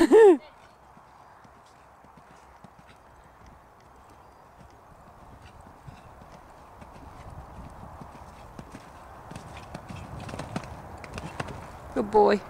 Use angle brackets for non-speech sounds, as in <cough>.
<laughs> Good boy.